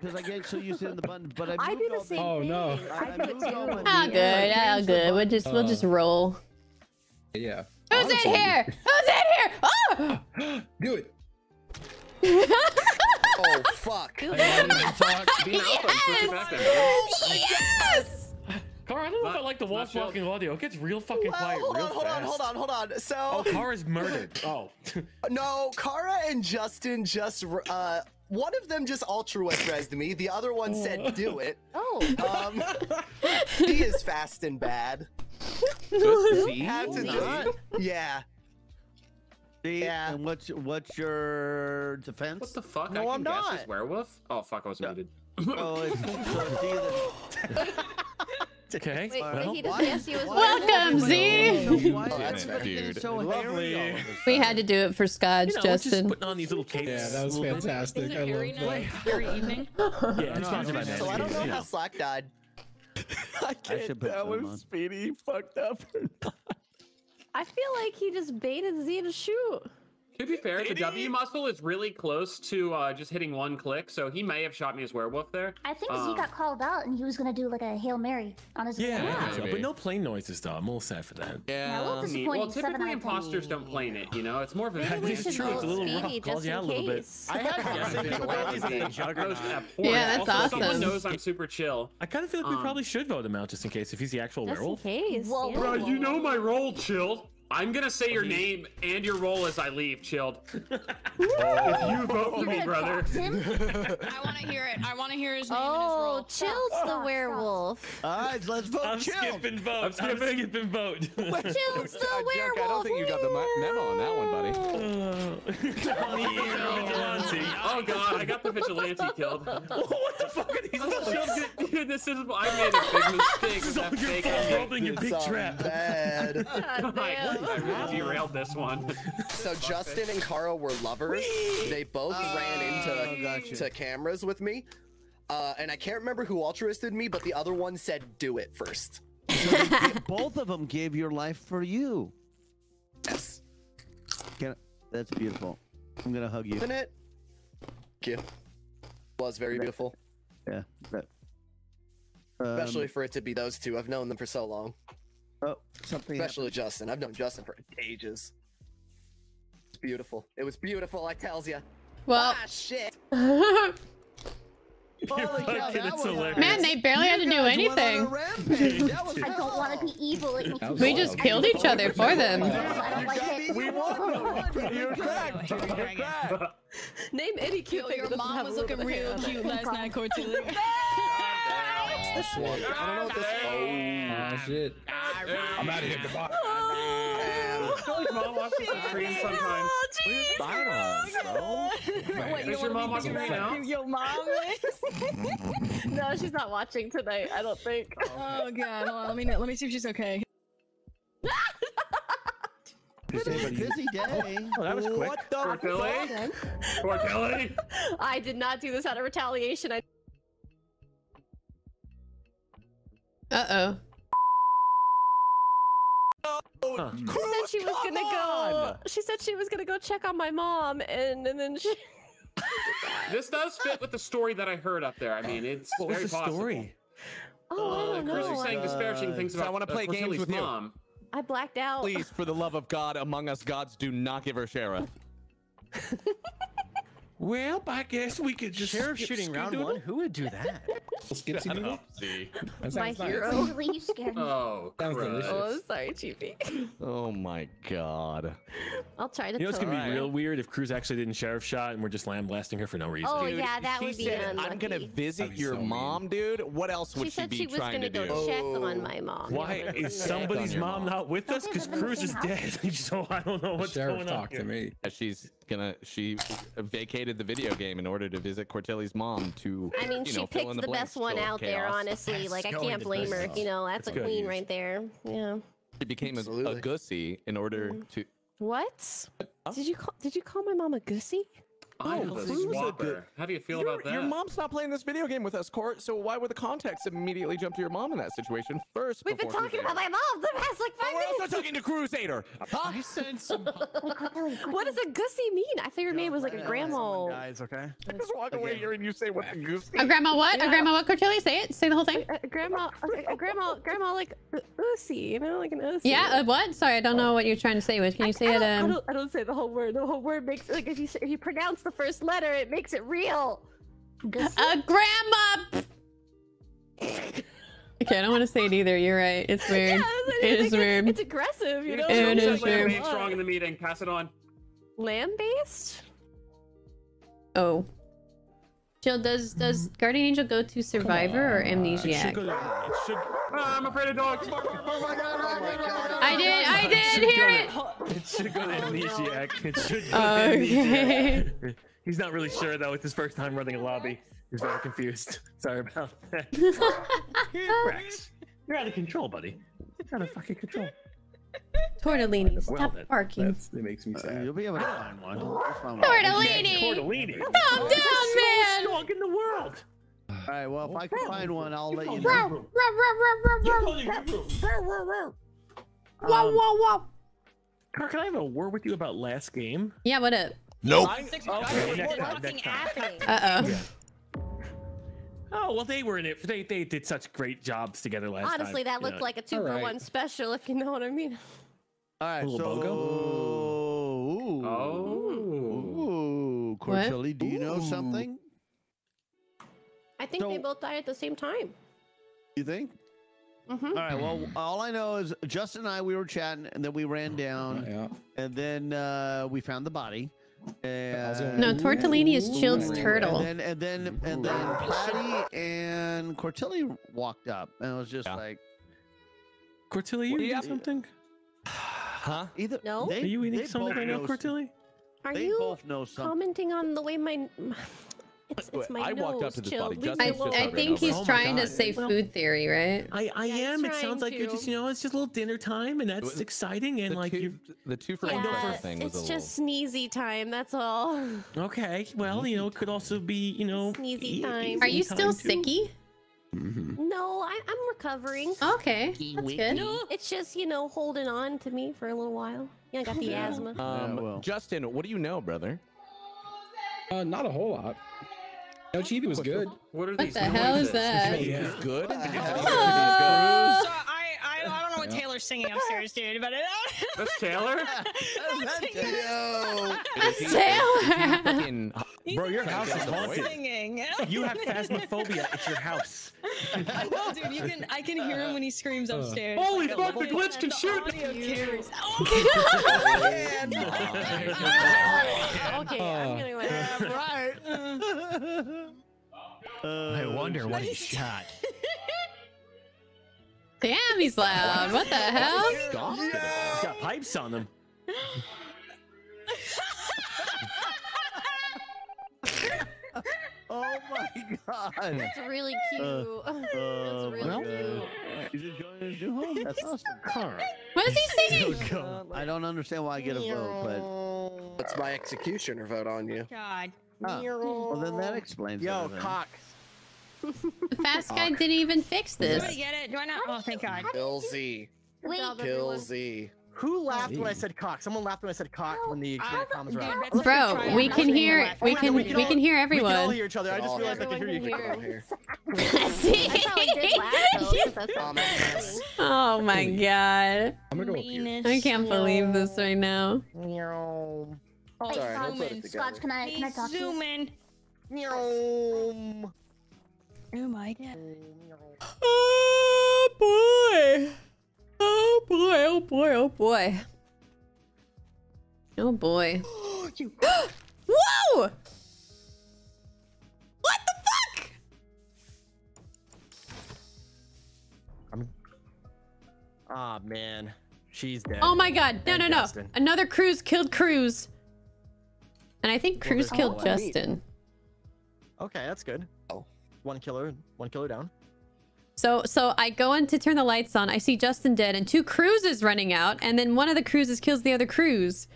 because I get so used to hitting the button. But I, I do the all same Oh, no. I I do it moved all my too. Yeah, All good, like good. We'll just we'll Uh, just roll. Yeah. Who's in here? Who's in here? Oh! Do it. Oh fuck. I didn't even talk. Being alpha and pushing back there. Yes! Car, I don't know if I like the not walls chill. walking audio. It gets real fucking Well, quiet hold real on, hold fast. on, hold on, hold on. So Oh, Car is murdered. Oh. no, Kara and Justin just uh one of them just altruist resed me. The other one said do it. Oh, Um he is fast and bad. See? Have to Not. do. Yeah. See? Yeah. And what's what's your defense? What the fuck? No, I can I'm guess not. his werewolf? Oh fuck, I was muted. Oh, it's, so it's either. Okay. wait, well, wait, he why- doesn't ask you as why well. is Welcome, Z. so- Why is Oh, that's everybody getting dude. so hairy all of a We had to do it for Scotch, you know, we're just Justin. putting on these little capes. Yeah, that was a little bit. fantastic. Isn't I it Harry love now? that. Harry evening? Yeah, it's No, sponsored by So I don't know how Slack died. I I should put some on. Speedy fucked up or not. I feel like he just baited Z to shoot. To be fair, the W muscle is really close to uh, just hitting one click, so he may have shot me as werewolf there. I think Um, Z got called out and he was gonna do like a Hail Mary on his Yeah, way I so, but no plane noises though. I'm all sad for that. Yeah, a little Yeah. disappointing. Well, typically out imposters don't plane it, you know? It's more of a Maybe we It's should true, it's a vote little rough, calls just you in out a little bit. case. I had capabilities of the Most juggernaut. abhorrent. Yeah, that's also, Someone awesome. knows I'm super chill. I kind of feel like we Um, probably should vote him out just in case if he's the actual Just in werewolf. case. Whoa, yeah. bro, Bro, you know my role, Chilled. I'm gonna say your name and your role as I leave, Chilled. if you vote for me, brother. I want to hear it. I want to hear his name Oh, and his role. Chill's the werewolf. All right, let's vote. I'm chill. skipping vote. I'm I'm skipping. skipping vote. Chill's the Uh, werewolf. Jack, I don't think you got the me- memo on that one, buddy. Vigilante. Oh god, I got the vigilante killed. what the fuck are these votes? Dude, this is I made a big mistake. This is all your fault, ending. Robin, you big trap. Bad. God I, really derailed this one. So Justin and Carl were lovers. They both ran into gotcha. to cameras with me. Uh, and I can't remember who altruisted me, but the other one said do it first. Both of them gave your life for you. Yes. Can, that's beautiful. I'm gonna hug you. Isn't it? Thank you. Was very beautiful. Yeah. That, um, Especially for it to be those two. I've known them for so long. Oh, something. happened. Justin. I've known Justin for ages. It's beautiful. It was beautiful, I tells ya. Well, Ah, shit. Holy fucking- it's hilarious. man, they barely had to do guys went on a anything. rampage. That was I don't want to be evil. It makes That me was We feel just killed each other for them. Like. We won. You're back. You're back. Name any cute thing your mom was looking real hair on it. cute last night, Cordelia. This one. I don't know what this. Oh shit. I'm out of here. Goodbye. Kelly's mom watches the stream sometimes. Sign on, bro. Wait, Is your mom watching right now? Your mom is? No, she's not watching tonight. I don't think. Oh god, hold on. Let me let me see if she's okay. It's a busy day. Oh, that was quick. What the Poor Kelly. fuck? Poor Kelly. I did not do this out of retaliation. I Uh oh. Huh. she said she was gonna go. She said she was gonna go check on my mom, and and then she. This does fit with the story that I heard up there. I mean, it's What was the possible. story? Oh, I don't Chris know. is saying I, disparaging things So I about wanna uh, play games Corteli's with you. mom. I blacked out. Please, for the love of God, among us gods, do not give her sheriff. Well, I guess we could just Sheriff skip shooting round Skeedoodle. one? Who would do that? Skipsy doodle? That My sounds nice. hero. Really, you scared me. Oh, Sounds crud. delicious. Oh, sorry, Chiefy. Oh my god. I'll try to. You know it's gonna be it real weird if Cruz actually didn't sheriff shot and we're just lamb blasting her for no reason. Oh Dude, yeah, that she would be said, unlucky. I'm gonna visit your so mean. mom, dude. What else would She she, said be she was trying gonna go do? check Oh. on my mom. Why is somebody's mom mom. not with us? Because they live in the Cruz is dead. so I don't know what's Sheriff going on talked here. to me. She's gonna she vacated the video game in order to visit Cortelli's mom to I mean, you she know, fill picked in the, the, best one fill in out there, honestly. That's Like, I can't blame her. business. You know, that's, That's a queen news. right there. Yeah. She became a, a gussy in order Mm. to What? Did you call? Did you call my mom a gussy? I Oh, love Cruz this is a Whopper. good- How do you feel Your- about that? Your mom's not playing this video game with us, Court. So why would the context immediately jump to your mom in that situation first? We've been talking about my mom the past like five We're talking to Kruzadar. Huh? I sent some. What does a gussy mean? I thought your name was like a grandma. Guys, okay. Just walk away here and you say what the goose. A grandma what? A grandma what, Cordelia? Say it. Say the whole thing. A, a grandma, a, a grandma, grandma like Usi, you know, like an Usi. Yeah, uh, what? Sorry, I don't know what you're trying to say. What can you say I it? don't, I Um, don't, I don't say the whole word. The whole word makes like if you if you pronounce the first letter, it makes it real. a grandma. okay, I don't want to say it either. You're right. It's weird. Yeah, it's, it is weird. It's aggressive, you know. It It is is weird. being strong in the meeting. Pass it on. Land based. Oh. Jill, does does Guardian Angel go to Survivor or It should Amnesiac? go should- Ah, I'm afraid of dogs. Oh my god! Oh my god! I did. I did hear it. It should go to amnesiac. It should go to Okay. amnesiac. He's not really sure though. It's his first time running a lobby. He's very confused. Sorry about that. Rex, you're out of control, buddy. You're out of fucking control. Tortellini, Well, stop that- barking. That's, that makes me Uh, sad. you'll be able to find one. You'll find. Tortellini. Tortellini. Calm down, man. Dog in the world. All right. Well, if I can find one, I'll let you You know. call it your room. Wow, Um, wow, wow. Car, can I have a word with you about last game? Yeah, what up? Okay, next time, next time. Uh oh. Oh well, they were in it. They they did such great jobs together last time. Honestly, that you looked know. like a two for Alright. one special, if you know what I mean. All right. Little So. Ooh. Oh. Ooh. Cortelli, do you know something? I think they both died at the same time. You think? Mm-hmm. All right. Well, all I know is Justin and I we were chatting, and then we ran down, Yeah. and then uh, we found the body. And No, Tortellini is Chilled's turtle. And then and then and then Patty and Cortilli walked up, and it was just Yeah. like Cortilli, you you eating something? Huh? either. No? They, Are you eating something both right now, Cortilli? Are They you both know something. commenting on the way my it's, it's my I walked up nose, to this body Leave just I. Just I think he's over. Oh trying to God. say Well- food theory, right? I, I Yeah, am. It trying sounds like you're just, you know, it's just a little dinner time, and that's The- exciting. And The like, two, you're the two for one Yeah, special thing was it's a little. just sneezy time. That's all. okay. Well, you know, it could also be, you know, Sneezy e- time. Are you still time, too. sicky? No, I, I'm recovering. Okay, that's good. It's just you know holding on to me for a little while. Yeah, I got the asthma. Um, well. Justin, what do you know, brother? Uh, not a whole lot. No, Chibi was good. What are What these the hell is that? Yeah. He's good. So Oh, I, I I don't know what Taylor's singing upstairs, dude, but it, That's Taylor. Yo. that's Taylor. Fucking- Bro, your house is haunted. singing. You have phasmophobia. It's your house. no, dude, you can I can hear him when he screams uh. upstairs. Holy Like, fuck, the glitch can the shoot. audio carries. Oh, oh, okay, I'm gonna win. right. I uh, wonder what he shot. Damn, he's loud. What the hell? Gosh, He's got pipes on them. Oh my god. That's really uh, cute. Oh That's really my cute. god. He's enjoying his new home. That's awesome. Car. What is he singing? I don't understand why I get a vote, but. That's my executioner vote on you. Oh god. But uh, well then that explains Yo, everything. cock. The fast guy didn't even fix this. Do I get it? Do I not? Oh, thank God. Kill Z. Good job, Kill. Z. Who laughed when I said cock? Someone laughed when I said cock when the I- comms were out. Bro, we can That was hear we can we we can can all- hear We can all hear each other. I just realized I could hear you. everyone hear. See? I probably did laugh though, 'cause that's funny. Oh my god. I'm gonna go up here. I can't believe this right now. Oh, Sorry, I'll put it zoom together. Scotch, can I, can I He's talk to you? zooming. Meow. Oh my god. Oh boy. Oh boy, oh boy, oh boy. Oh boy. Whoa! What the fuck? Ah man, she's dead. Oh my god. No, And no, no. Justin. Another Cruz killed Cruz. And I think Well, Cruz there's killed. Justin. Okay, that's good. Oh. One killer, one killer down. So so I go in to turn the lights on. I see Justin dead and two cruises running out, and then one of the cruises kills the other cruise.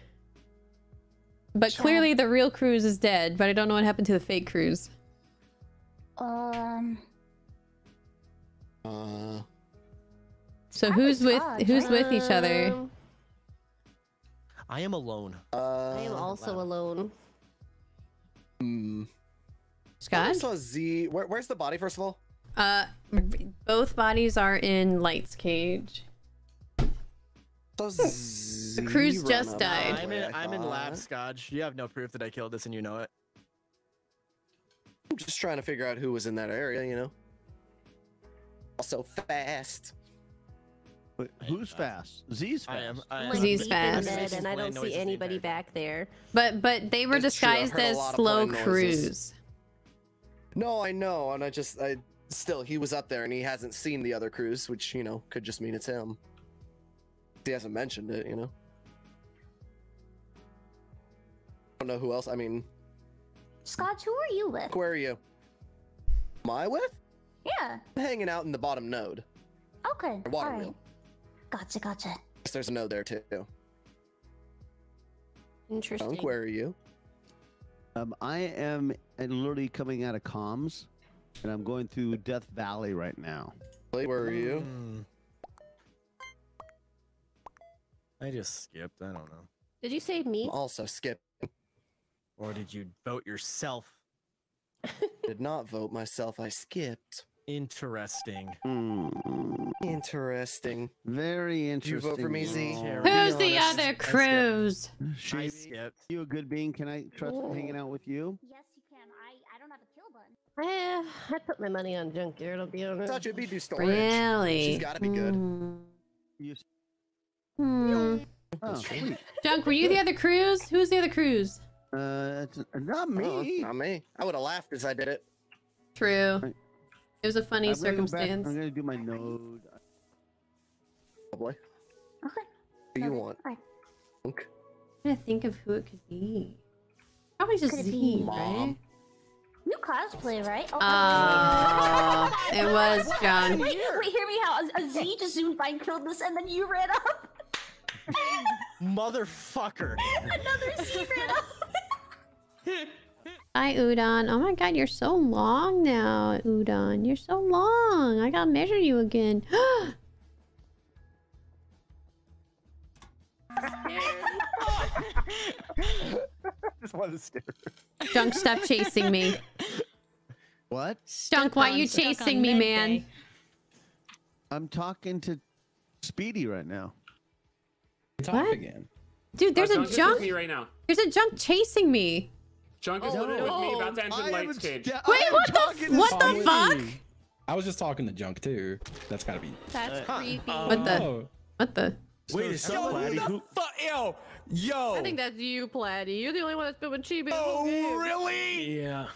But clearly the real Cruz is dead, but I don't know what happened to the fake Cruz. Um. Uh, So who's with who's with each other? I am alone. uh, I am also alone. Hmm. I Scott? saw Z. Where, where's the body, first of all? Uh, both bodies are in Light's cage. Saw Z The Cruz run just died. I'm in, I I'm in lab, thought. Scotch. You have no proof that I killed this, and you know it. I'm just trying to figure out who was in that area, you know? Also fast. Wait, who's fast? Z's fast. I am. I I'm Z's deep in fast. bed and I don't see anybody entire back there. But but they were It's disguised as slow playing Cruz. noises. No, I know, and I just, I still, he was up there and he hasn't seen the other crews, which you know could just mean it's him. He hasn't mentioned it, you know. I don't know who else. I mean, Scotch, who are you with? where are you? Am I with? Yeah. I'm hanging out in the bottom node. Okay. Or water alright. wheel. Gotcha, gotcha. Yes, there's a node there too. Interesting. Dunk, where are you? Um, I am literally coming out of comms, and I'm going through Death Valley right now. Where are you? Hmm. I just skipped. I don't know. Did you say me? I'm also skip. Or did you vote yourself? Did not vote myself. I skipped. Interesting. Hmm. Interesting. Very interesting. You interesting. vote for me, Z? Oh. Who's the honest. other Cruz? I Shady, skipped. you a good being? Can I trust hanging out with you? Yes, you can. I I don't have a kill button. Eh, I put my money on Junkyard, I'll be honest. Thought you'd be do storage. Really? She's got to be good. Hmm. You, Hmm. oh. Junk, were you the other Cruz? Who's the other Cruz? Uh, it's not Oh, me. not me. I would have laughed as I did it. True. Right. It was a funny I'm gonna go circumstance. I'm gonna do my node. Probably. Oh, okay. Who you want? Alright. Dunk. I'm trying to think of who it could be. Probably just Could Z, right? New cosplay, right? Oh, Oh, it was John. Wait, wait, hear me out. A, a Z just zoomed by and killed this, and then you ran up. Motherfucker. Another Z ran up. Hi, Udon. Oh my god, you're so long now, Udon. You're so long. I gotta measure you again. just wanted to scare her. Junk, stop chasing me. What? Junk, why on- you chasing me, man? I'm talking to Speedy right now. Talk What? again. Dude, there's Uh, a Junk junk. me right now. There's a junk chasing me. Junk is Oh, literally with me about oh, to enter I Light's cage. sta- Wait, what the talking f- to what the fuck? I was just talking to Junk too. That's gotta be. That's creepy. What the? Oh. What the? Wait a second, Platy. Who? Yo, yo. I think that's you, Platy. You're the only one that's been with Chibi. Oh, really? Yeah.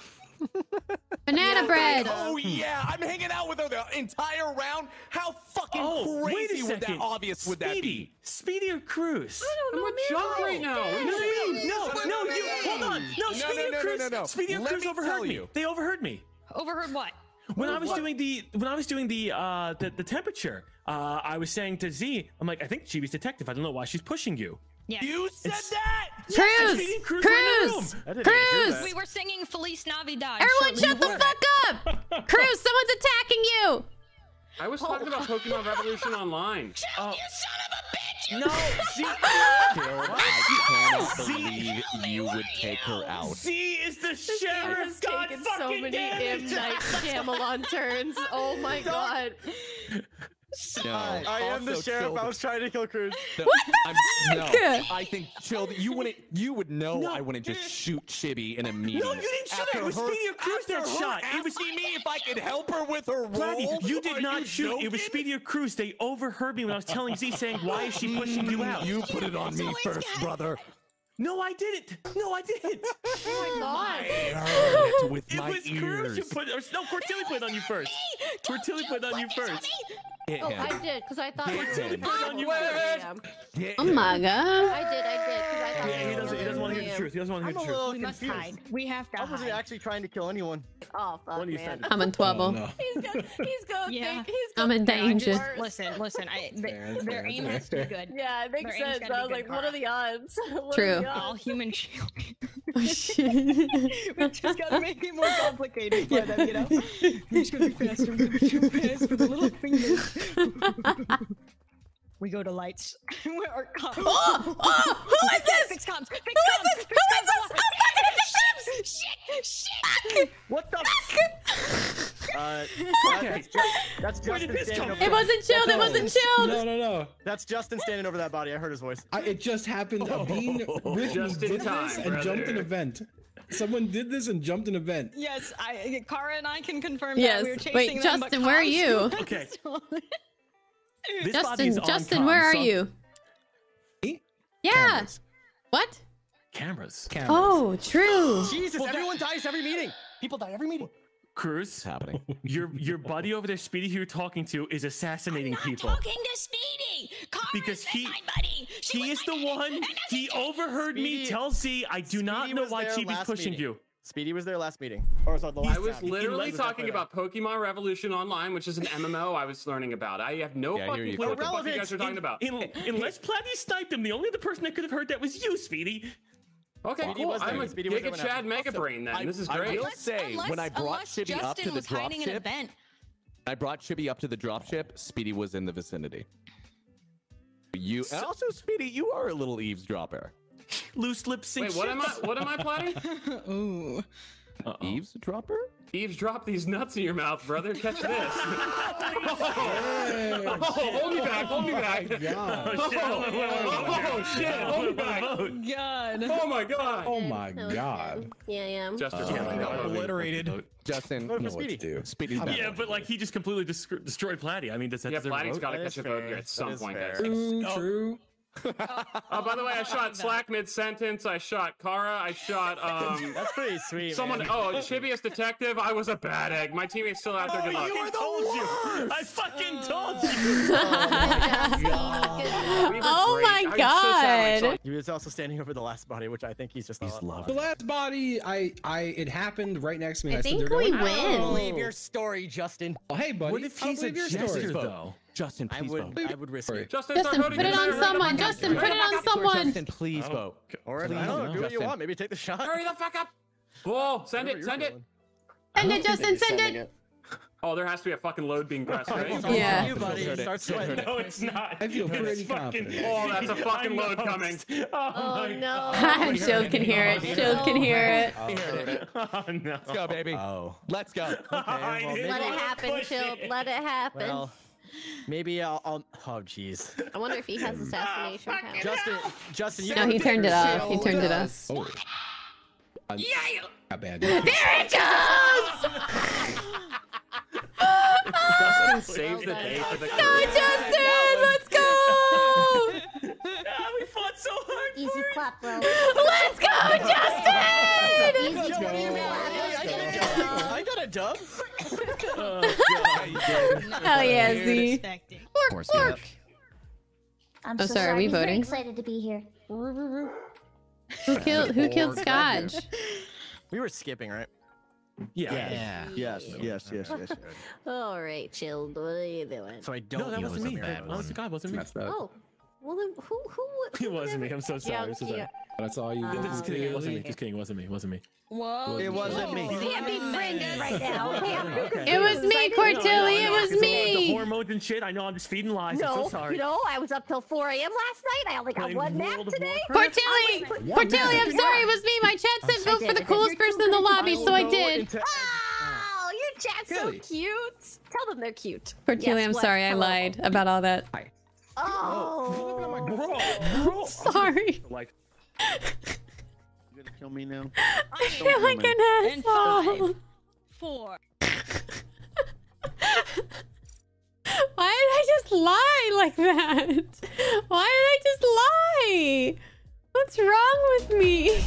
Banana bread. Oh yeah, I'm hanging out with her the entire round. How fucking Oh, crazy would that second. obvious would that be? Speedy. Speedy or Cruz? I don't know. We're Junk right now. What do No, you mean? no, no, you hold on. No, No, Speedy no, no, no, Cruz. no, no. Speedy and Let Cruz overheard tell me. They overheard me. Overheard what? When I was doing the when I was doing the uh the, the temperature, uh I was saying to Z, I'm like, I think Chibi's detective. I don't know why she's pushing you. Yeah. You said It's- that. Yes, Cruz! Speedy and Cruz were in the Cruz! room. I didn't even hear Cruz! We were singing Feliz Navidad. Everyone shortly shut the fuck up! Cruz, someone's attacking you! I was talking about Pokemon Revolution Online. Oh. You son of a bitch! No, Z, I cannot believe you would take her out. Z is the This game sheriff. has God taken so many damn M. Night Shyamalan turns. Oh my god. No, I am the sheriff. killed- I was trying to kill Cruz. No, I'm, no, I think chilled. You wouldn't. You would know. No. I wouldn't just shoot Chibi in a meeting. No, you didn't shoot her. It was After Speedy or Cruz that after her shot. It was me if I could help her with her role. Braddy, you Are did not shoot. It was joking? Speedy or Cruz. They overheard me when I was telling Z, saying, "Why is she pushing you mm, out?" You put it on me first, brother. No, I didn't. No, I didn't. Oh my god. I heard it with It my was Cruz who put. Or, no, Cortilli put it on you first. Cortilli put it on you first. Hit Oh, him. I did because I thought. Get it was him. before on you, 4 Ed. a.m. Hit Oh my god. I did, I did because I thought. Yeah, he doesn't. He doesn't want to hear the truth. He doesn't want to I'm hear a the truth. little We must confused. hide. We have to I wasn't hide. actually trying to kill anyone. Oh fuck, What do you man. I'm in oh, trouble. Oh, no. He's go. He's going. Yeah. Think, he's I'm in danger. worse. Listen, listen. I, th- Fair, their fair, aim fair. has to be good. Yeah, it makes Their sense. I was good, like, what are the odds? What True. Are the All human shield. Oh shit. we just gotta make it more complicated for them, you know? We're just gonna be faster. We're gonna be too fast for the little fingers. We go to lights. Where are comms? Oh, oh, who is this? Fix comms. Fix Who comms. is this? Fix Who is comms. this? Oh, fuck it, it's Shit! Shit! What the? uh, that's, Ju- that's Where Justin standing over. It wasn't chilled. It wasn't chilled. No, no, no. That's Justin standing over that body. I heard his voice. I, it just happened. A bean with Just me in did time, this and jumped an brother. event. Someone did this and jumped an event. Yes, I, Kara and I can confirm Yes. that we were chasing Wait, them, but Justin, where are you? Okay. This Justin, Justin, comms, where are so- you? Me? Yeah. Cameras. What? Cameras. Cameras. Oh, true. Jesus, everyone dies every meeting. People die every meeting. Cruz, happening? your your buddy over there, Speedy, who you're talking to, is assassinating people. Talking to Speedy! Kara Because he- my buddy! She He is the buddy, one. He she's overheard me tell Z, I do not know why Chibi's pushing meeting. you. Speedy was there last meeting, or was the last? I was time? literally was talking definitely about Pokemon Revolution Online, which is an MMO I was learning about. I have no Yeah, fucking clue what the fuck you guys are talking about. In, unless Platy sniped him, the only other person that could have heard that was you, Speedy. Okay, Speedy cool. I'm there. a Speedy was Giga Chad happened. Mega Brain then. I- this is great. I will say, when I brought Chibi up to the was hiding dropship. I brought Chibi up to the dropship. Speedy was in the vicinity. You and also Speedy, you are a little eavesdropper. Loose lip sync. Wait, what am I? What am I plotting? Ooh. Eavesdropper? Eavesdrop these nuts in your mouth, brother. Catch this. oh, hold me back. Hold me oh back. God. Oh, oh, oh, shit. Hold me back. God. Oh my god. Oh my god. Yeah, yeah. Jester, Oh, yeah, God. Obliterated. Justin, Vote for know what to Speedy. do. Speedy's I'm back. Yeah, but like he just completely destroyed Platy. I mean, does that Yeah, deserve a Platy's vote? got to catch is a vote here at some point, guys. True, true. Oh, by the way, I shot Slack mid sentence. I shot Kara. I shot um That's pretty sweet. someone. man. Oh, Chibius detective. I was a bad egg. My teammate's still out there. Good luck. I told you. I fucking told you. Oh my I'm so my God. He was also standing over the last body, which I think he's just. He's loved. The last body, I, I, it happened right next to me. I and said think they're we going, win. I don't "Oh." believe your story, Justin. Oh, hey, buddy. What if I he's a believe your jester story. though? Justin, I please would. vote. I would risk it. Justin, Justin, put it on someone. Justin, put it on someone. Justin, please Oh. vote. Or if, Please I don't know, do what you want. Maybe take the shot. Hurry the fuck up. Whoa, send it, send it. Send it, Justin. Send it. Oh, there has to be a fucking load being pressed, right? Yeah. You, buddy. It. Start sweating. it. No, it's not. I feel It's pretty fucking- confident. Oh, that's a fucking load coming. Oh, Oh my no. Shield can hear oh, it. Shield can hear it. He heard it. Oh no. Let's go, baby. Oh. Let's go. I well, didn't Let it happen, push Shield. Let it happen. Well, maybe I'll. I'll oh, jeez. I wonder if he has assassination power. Justin, Justin, you No, he turned it off. He turned it off. Oh. I'm- Not bad. There it goes! Justin saves the day for the Go, Justin! Let's go! Ah, we fought so hard. Easy clap, bro. Let's go, Justin! Easy Joe, what do you mean? clap. I got a dub. Hell yeah, Z. Respecting. Work, work. I'm Oh, so sorry, are sorry. we He's very voting? excited to be here. Who killed Who killed Scotch? We were skipping, right? Yeah. Yes, yes, yes, yes, yes. All right, Shield. What are you doing? So I don't. No, that know wasn't what's me. That there. honest to God wasn't me. Messed up. Oh, well then, who who? who It wasn't me. I'm so sorry. Yeah, I'm so sorry. yeah. That's all you Just kidding. It wasn't me. Um, just kidding. It wasn't me. It wasn't me. Whoa. It wasn't me. We can't be friends right now. It was me, Cortilli. It was me. The hormones and shit. I know I'm just feeding lies. I'm No, so sorry. you know, I was up till 4 a.m. last night. I only got Playing one nap today. Warcraft? Portilli! I was- Portilli, I'm sorry, it was me. My chat oh, said vote for the coolest person in the lobby, so I did. Oh, your chat's so cute. Tell them they're cute. Portilli, Yes, I'm sorry, I lied about all that. Oh. Bro, bro. Sorry. Like, You gonna kill me now? I feel like an And asshole. five. Four. Why did I just lie like that? Why did I just lie? What's wrong with me?